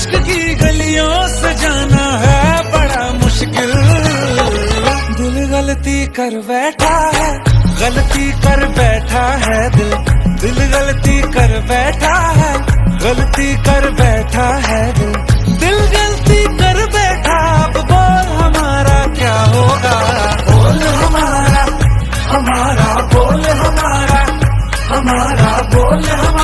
इश्क की गलियों से जाना है, बड़ा मुश्किल। दिल गलती कर बैठा है, गलती कर बैठा है दिल। दिल गलती कर बैठा है, गलती कर बैठा है दिल। दिल गलती कर बैठा, अब बोल हमारा क्या होगा? बोल हमारा हमारा, बोल हमारा हमारा, बोल हमारा।